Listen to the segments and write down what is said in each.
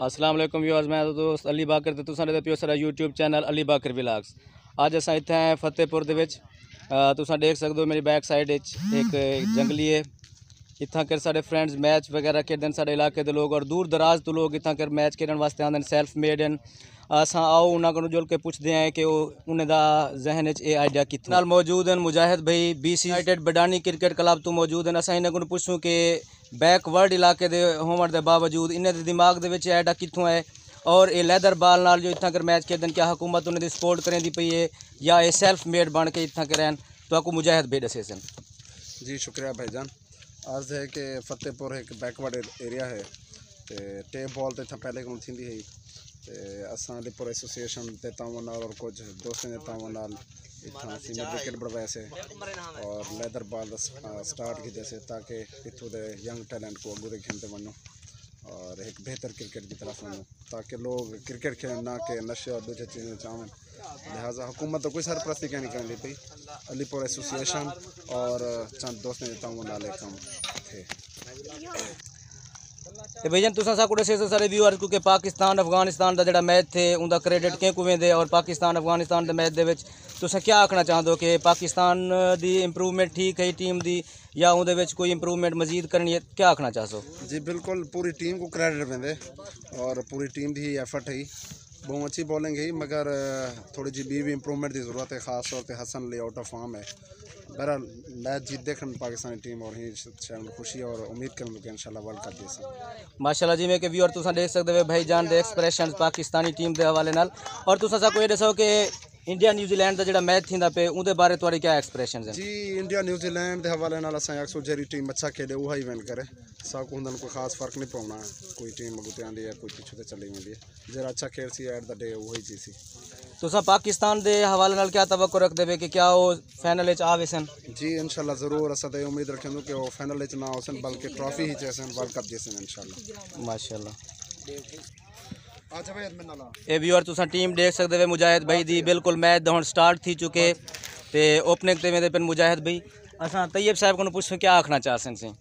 अस्सलाम वालेकुम व्यूअर्स मैं दोस्त अली बाकर ਤੇ ਤੁਸੀਂ ਸਾਡੇ ਪਿਓ ਸਾਡਾ YouTube channel Ali Baqar vlogs ਅੱਜ ਅਸਾਂ ਇੱਥੇ ਆਏ ਫਤਿਹਪੁਰ ਦੇ ਵਿੱਚ ਅ, ਤੁਸੀਂ ਦੇਖ ਸਕਦੇ ਹੋ ਮੇਰੀ ਬੈਕ ਸਾਈਡ ਵਿੱਚ ਇੱਕ ਜੰਗਲੀ ਹੈ ਇੱਥਾਂ ਕਰ ਸਾਡੇ ਫਰੈਂਡਸ ਮੈਚ ਵਗੈਰਾ ਖੇਡਣ ਸਾਡੇ ਇਲਾਕੇ ਦੇ ਲੋਕ ਔਰ ਦੂਰ ਦਰਾਜ਼ ਤੋਂ ਲੋਕ ਇੱਥਾਂ ਕਰ ਮੈਚ ਖੇਡਣ ਵਾਸਤੇ ਆਉਂਦੇ ਨੇ ਸੈਲਫ ਮੇਡ ਹਨ ਅਸਾਂ ਆਓ ਉਹਨਾਂ ਕੋਲੋਂ ਜੁਲ ਕੇ ਪੁੱਛਦੇ ਆਂ ਕਿ ਉਹ ਉਹਨਾਂ ਦਾ ਜ਼ਹਿਨ ਵਿੱਚ ਇਹ ਆਈਡੀਆ ਕਿੱਥੋਂ ਨਾਲ ਮੌਜੂਦ ਹਨ ਮੁਜਾਹਿਦ ਭਾਈ BC United Badani cricket club ਤੋਂ ਮੌਜੂਦ ਹਨ ਅਸਾਂ ਇਹਨਾਂ ਕੋਲੋਂ ਪੁੱਛੂ ਕਿ ਬੈਕਵਰਡ ਇਲਾਕੇ ਦੇ ਹੋਣ ਦੇ ਬਾਵਜੂਦ ਇਹਨਾਂ ਦੇ ਦਿਮਾਗ ਦੇ ਵਿੱਚ ਇਹ ਆਈਡੀਆ ਕਿੱਥੋਂ ਹੈ ਔਰ ਇਹ ਲੈਦਰ ਬਾਲ ਨਾਲ ਜੋ ਇੱਥਾਂ ਕਰ ਮੈਚ ਖੇਡਣ ਕਿਆ ਹਕੂਮਤ ਉਹਨਾਂ ਦੀ ਸਪੋਰਟ ਕਰੇਂਦੀ ਪਈ ਹੈ ਜਾਂ ਇਹ ਸੈਲਫ ਮੇਡ ਬਣ ਕੇ ਇੱਥਾਂ ਕਰੈਨ तो आपको मुजाहिद भाई दसे सन जी शुक्रिया भाईजान अर्ज है कि फतेहपुर एक बैकवर्ड एरिया है ते टे बॉल तो इतना पहले कोन थींदी है ते असां अलीपुर एसोसिएशन के तावन नाल और कुछ दोस्तों के तावन इतना सीनियर विकेट बढ़वाए से। और लेदर बॉल स्टार्ट की जैसे ताकि इतों दे यंग टैलेंट को अगू खेलते वनो और एक बेहतर क्रिकेट की तरफ़ वनो ताकि लोग क्रिकेट खेलन ना के नशे और दूसरी चीज़ें चाहें लिहाजा हुकूमत तो कोई सरपरस्ती क्या नहीं करनी पई। अलीपुर एसोसिएशन और चंद दोस्तों के तावन नाल कम थे। ਤੇ ਭਾਈਜਾਨ ਤੁਸੀਂ ਸਾ ਕੋੜੇ ਸੇ ਸਾਰੇ ਵਿਊਅਰ ਕਿਉਂਕਿ ਪਾਕਿਸਤਾਨ ਅਫਗਾਨਿਸਤਾਨ ਦਾ ਜਿਹੜਾ ਮੈਚ ਥੇ ਉਹਦਾ ਕ੍ਰੈਡਿਟ ਕਿਹ ਕੁਵੇਂ ਦੇ ਔਰ ਪਾਕਿਸਤਾਨ ਅਫਗਾਨਿਸਤਾਨ ਦੇ ਮੈਚ ਦੇ ਵਿੱਚ ਤੁਸੀਂ ਕੀ ਆਖਣਾ ਚਾਹੁੰਦੇ ਹੋ ਕਿ ਪਾਕਿਸਤਾਨ ਦੀ ਇੰਪਰੂਵਮੈਂਟ ਠੀਕ ਹੈ ਟੀਮ ਦੀ ਜਾਂ ਉਹਦੇ ਵਿੱਚ ਕੋਈ ਇੰਪਰੂਵਮੈਂਟ ਮਜ਼ੀਦ ਕਰਨੀ ਹੈ ਕੀ ਆਖਣਾ ਚਾਹੋ जी बिल्कुल पूरी टीम को क्रेडिट वेंदे और पूरी टीम दी एफर्ट है बहुत अच्छी बॉलिंग है मगर अ, थोड़ी जी बी भी इंप्रूवमेंट की ज़रूरत है ख़ास तौर पर Hasan Ali out of form है बहरहाल मैच जीत देख पाकिस्तानी टीम और ही शामिल खुशी और उम्मीद कर वर्ल्ड कप जीत माशाला जी में व्यूअर तुसा देख सकते हो भाई जान दे एक्सप्रेशन पाकिस्तानी टीम के हवाले नाल। और तुसा सा दसो कि इंडिया न्यूजीलैंड का जो मैच थी पे उनके बारे थोड़ी क्या एक्सप्रेशन है? जी इंडिया न्यूजीलैंड के हवाले नाल असा टीम अच्छा खेले उन्न इवेंट करे। सबको कोई खास फ़र्क नहीं पाना। कोई टीम अगुते आती है कोई पिछू से चली वेंदी है जरा अच्छा खेल सी एट द डे वही चीज़ सी। तुसा पाकिस्तान के हवाले नाल क्या तवक्को रख देवे कि क्या वो फाइनल आवे सन? जी इंशाल्लाह ज़रूर। असा ते उम्मीद रखेंदो कि वो फाइनल विच ना होसन बल्कि ट्रॉफी ही चेसन वर्ल्ड कप जेसन इंशाल्लाह। माशाल्लाह। अच्छा भाई अदमन तुसा टीम देख सकदे वे मुजाहिद भाई दी बिल्कुल मैच दा हुन स्टार्ट थी चुके। ते ओपनिंग ते मुजाहिद भाई। असा तैयब साहब को पूछो क्या आखना चाहते हैं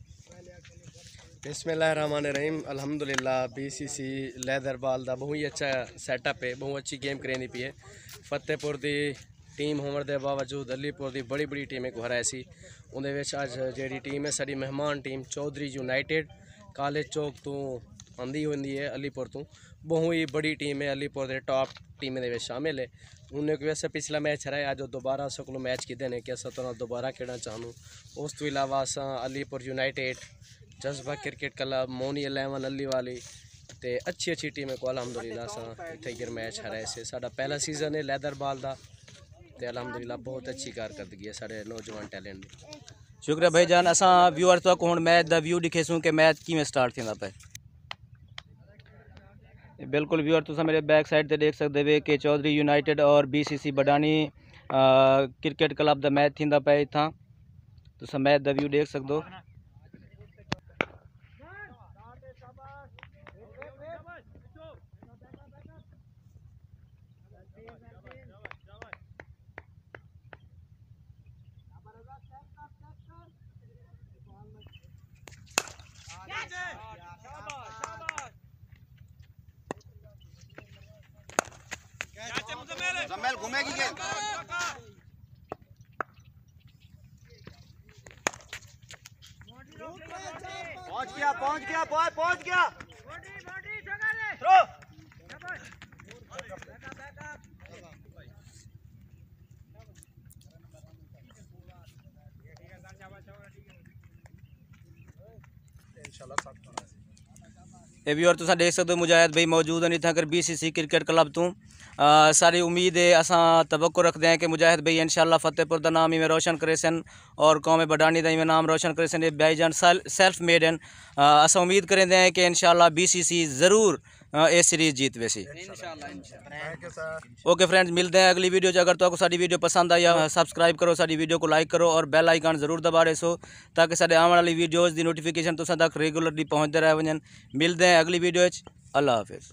बिसमीम अलहमदिल्ला बी सी सी लैदर बाल का बहुत ही अच्छा सैटअप है, बहुत अच्छी गेम करेनी पी है। फतेहपुर की टीम होमर के बावजूद अलीपुर की बड़ी बड़ी टीमें एक हराया सी। उन्हें अज जी टीम है साड़ी मेहमान team Chaudhary United college Chowk तो आँदी होंगी है अलीपुर तो। बहुत ही बड़ी टीम है, अलीपुर के टॉप टीमें के शामिल है। उन्हें कि वैसे पिछला मैच हराया अब दोबारा अस मैच किते हैं कि अस दोबारा खेलना चाहूँ उस तो इलावा अस Alipur United ਅਲੀਪੁਰ ਯੂਨਾਈਟਿਡ ਜਜ਼ਬਾ ਕ੍ਰਿਕਟ ਕਲੱਬ ਮੋਨੀ 11 ਅੱਲੀ ਵਾਲੀ ਤੇ ਅੱਛੀ ਅੱਛੀ ਟੀਮ ਕੋ ਅਲਹਮਦੁਲਿਲਾ ਅਸਾਂ ਇੱਥੇ ਗਿਰ ਮੈਚ ਹਰਾਏ ਸੇ ਸਾਡਾ ਪਹਿਲਾ ਸੀਜ਼ਨ ਹੈ ਲੈਦਰ ਬਾਲ ਦਾ ਤੇ ਅਲਹਮਦੁਲਿਲਾ ਬਹੁਤ ਅੱਛੀ ਕਾਰਕਰਦਗੀ ਹੈ ਸਾਡੇ ਨੌਜਵਾਨ ਟੈਲੈਂਟ ਦੀ ਸ਼ੁਕਰੀਆ ਭਾਈ ਜਾਨ ਅਸਾਂ ਵਿਊਅਰ ਤੋਂ ਹੁਣ ਮੈਚ ਦਾ ਵਿਊ ਦਿਖੇਸੂ ਕਿ ਮੈਚ ਕਿਵੇਂ ਸਟਾਰਟ ਥਿੰਦਾ ਪਏ ਇਹ ਬਿਲਕੁਲ ਵਿਊਅਰ ਤੁਸੀਂ ਮੇਰੇ ਬੈਕ ਸਾਈਡ ਤੇ ਦੇਖ ਸਕਦੇ ਵੇ ਕਿ ਚੌਧਰੀ ਯੂਨਾਈਟਿਡ ਔਰ BCC ਬਡਾਨੀ ਕ੍ਰਿਕਟ ਕਲੱਬ ਦਾ ਮੈਚ ਥਿੰਦਾ ਪਏ ਇਥਾਂ ਤੁਸੀਂ ਮੈਚ ਦਾ ਵਿਊ ਦੇਖ ਸਕਦੇ ਹੋ घूमेगी के पहुँच गया पहुँच गया बॉय पहुँच गया। थ्रो ਇਹ ਵੀ ਔਰ ਤੁਸੀਂ ਦੇਖ ਸਕਦੇ ਹੋ ਮੁਜਾਹਿਦ ਭਾਈ ਮੌਜੂਦ ਹਨ ਇੱਥੇ ਕਰ BCC ਕ੍ਰਿਕਟ ਕਲੱਬ ਤੋਂ ਅ, ਸਾਰੀ ਉਮੀਦ ਹੈ ਅਸਾਂ ਤਵੱਕੁ ਰੱਖਦੇ ਹਾਂ ਕਿ ਮੁਜਾਹਿਦ ਭਾਈ ਇਨਸ਼ਾਅੱਲਾ ਫਤਿਹਪੁਰ ਦਾ ਨਾਮ ਇਵੇਂ ਰੋਸ਼ਨ ਕਰੇ ਸਨ ਔਰ ਕੌਮ ਬਡਾਨੀ ਦਾ ਇਵੇਂ ਨਾਮ ਰੋਸ਼ਨ ਕਰੇ ਸਨ ਇਹ ਭਾਈਜਾਨ ਸੈਲਫ ਮੇਡ ਹਨ ਅ, ਅਸਾਂ ਉਮੀਦ ਕਰਦੇ ਹਾਂ ਕਿ ਇਨਸ਼ਾਅੱਲਾ BCC ਜ਼ਰੂਰ हाँ, ए सीरीज़ जीत वैसी। ओके फ्रेंड्स मिलते हैं अगली वीडियो अगर तो सारी वीडियो पसंद आई सब्सक्राइब करो सारी वीडियो को लाइक करो और बेल आइकन ज़रूर दबा सो ताकि साढ़े आने वाली वीडियोज़ की नोटिफिकेशन तक रेगुलरली पहुँचते रहन मिलते हैं अगली वीडियो अल्लाह हाफिज़।